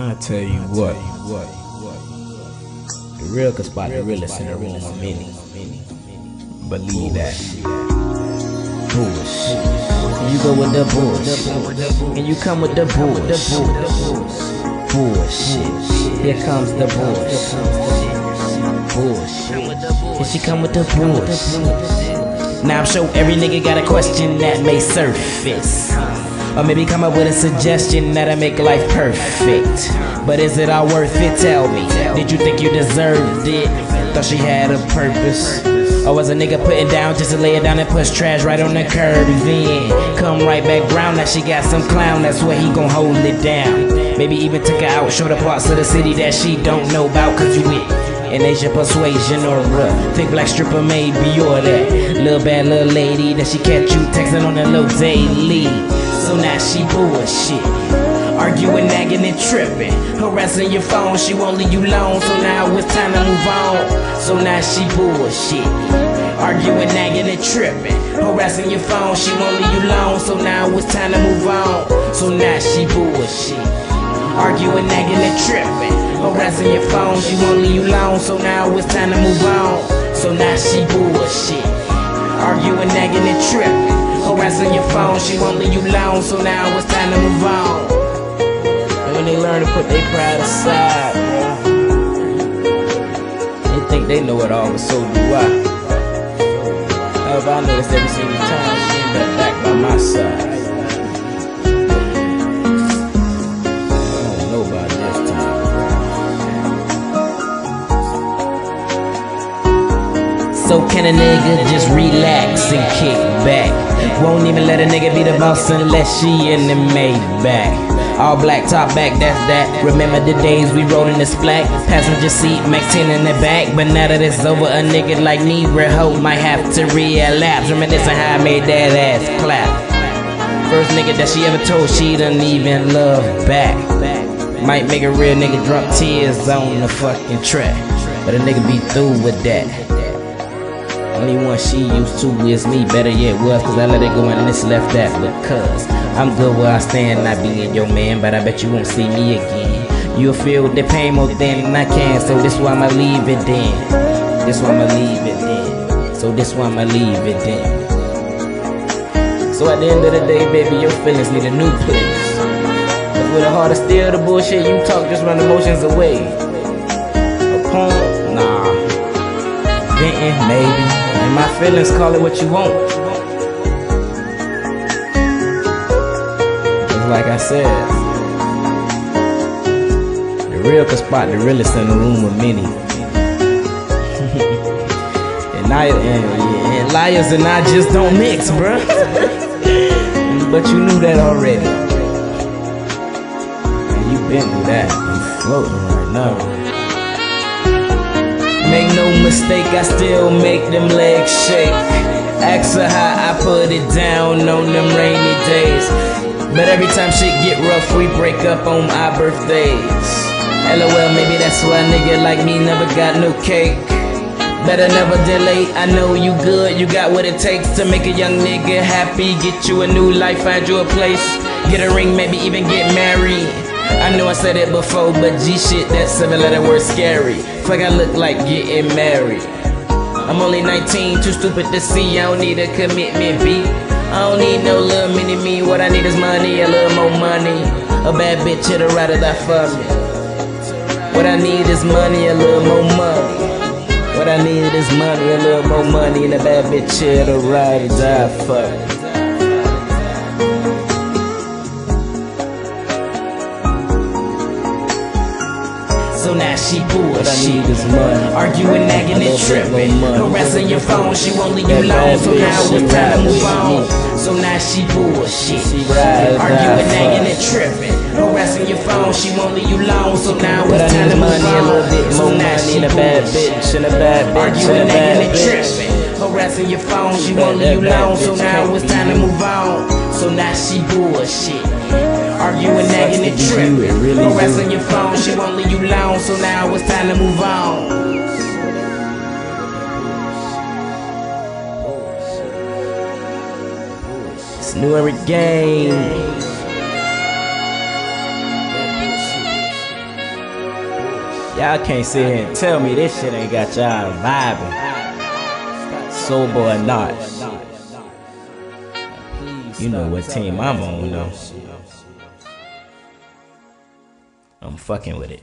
I tell you what, what, what. the real can spot the realest in the room of many. Believe that. Bullshit. You go with the bullshit, and you come with the bullshit. Bullshit. Here comes the bullshit. Bullshit. Here she come with the bullshit. Now I'm sure every nigga got a question that may surface. Or maybe come up with a suggestion that'll make life perfect. But is it all worth it? Tell me. Did you think you deserved it? Thought she had a purpose. Or was a nigga putting down just to lay it down and push trash right on the curb? Then come right back round. Now she got some clown, that's where he gon' hold it down. Maybe even took her out, show the parts of the city that she don't know about, cause you with and Asian persuasion or a thick black stripper maybe or that little bad little lady that she catch you texting on a little daily. So now she bullshit. Arguing, nagging, and tripping. Harassing your phone, she won't leave you alone. So now it's time to move on. So now she bullshit. Arguing, nagging, and tripping. Harassing your phone, she won't leave you alone. So now it's time to move on. So now she bullshit. Arguing, nagging, and tripping. Harassing your phone, she won't leave you alone. So now it's time to move on. So now she bullshit. Arguing, nagging, and tripping. Harassing your phone, she won't leave you alone. So now it's time to move on. And when they learn to put their pride aside, they think they know it all, but so do I. However, I noticed every single time she end up back by my side. So can a nigga just relax and kick back? Won't even let a nigga be the boss unless she in the Maybach. All black top back, that's that. Remember the days we rode in this black passenger seat, MAC-10 in the back. But now that it's over, a nigga like me, real hope might have to relapse. Reminiscing how I made that ass clap. First nigga that she ever told she didn't even love back. Might make a real nigga drop tears on the fucking track. But a nigga be through with that. Only one she used to is me, better yet was Cause I let it go and this left that because I'm good where I stand, not being your man But I bet you won't see me again. You'll feel the pain more than I can So this why I'ma leave it then. This why I'ma leave it then. So this why I'ma leave it then. So at the end of the day, baby, your feelings need a new place Cause with a heart of steel, the bullshit you talk just run emotions away. A poem? Nah maybe. And my feelings, call it what you want. Just like I said, the real can spot the realest in the room with many. and, I, and, and liars and I just don't mix, bruh. but you knew that already. And you been through that. You floating right now. Mistake, I still make them legs shake. Ask her how I put it down on them rainy days. But every time shit get rough, we break up on our birthdays. LOL, maybe that's why a nigga like me never got no cake. Better never delay, I know you good, you got what it takes to make a young nigga happy. Get you a new life, find you a place. Get a ring, maybe even get married. I know I said it before, but G shit, that seven letter word scary. Fuck, I look like getting married. I'm only 19, too stupid to see. I don't need a commitment beat. I don't need no little mini me. What I need is money, a little more money. A bad bitch to the right of that for me. What I need is money, a little more money. What I need is money, a little more money, and a bad bitch to the right of that for me. So now she bullshit. Arguing, nagging, and tripping. Harassing your phone, she won't leave you alone. So now it's time to move on. So now she bullshit. Arguing, nagging, and tripping. Harassing your phone, she won't leave you alone. So now it's time to move on. So now she bullshit. Arguing, nagging, and tripping. Harassing your phone, she won't leave you alone. So now it's time to move on. So now she bullshit. Arguing, nagging, and tripping. Harassing your phone, she won't leave you alone. So now it's time to move on. It's new every game. Y'all can't sit here and tell me this shit ain't got y'all vibing. Sober or not. You know what team I'm on, though. I'm fucking with it.